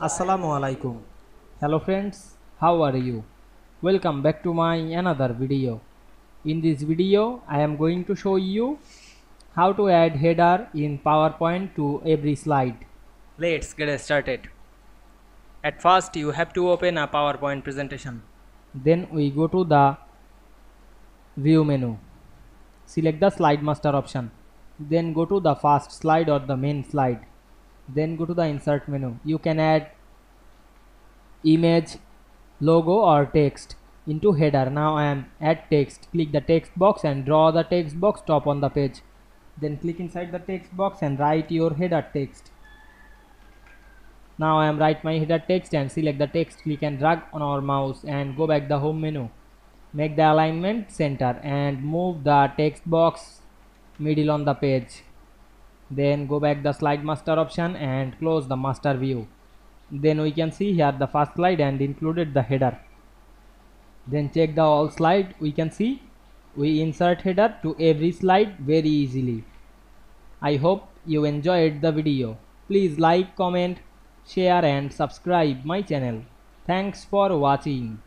Assalamu alaikum. Hello friends, how are you? Welcome back to my another video. In this video, I am going to show you how to add header in PowerPoint to every slide. Let's get started. At first, you have to open a PowerPoint presentation. Then we go to the view menu. Select the slide master option. Then go to the first slide or the main slide. Then go to the insert menu. You can add image, logo or text into header. Now I am add text. Click the text box and draw the text box top on the page. Then click inside the text box and write your header text. Now I am write my header text and select the text. Click and drag on our mouse and go back the home menu. Make the alignment center and move the text box middle on the page then go back the slide master option and close the master view. Then we can see here the first slide and included the header. Then check the all slide. We can see we insert header to every slide very easily. I hope you enjoyed the video. Please like comment share and subscribe my channel. Thanks for watching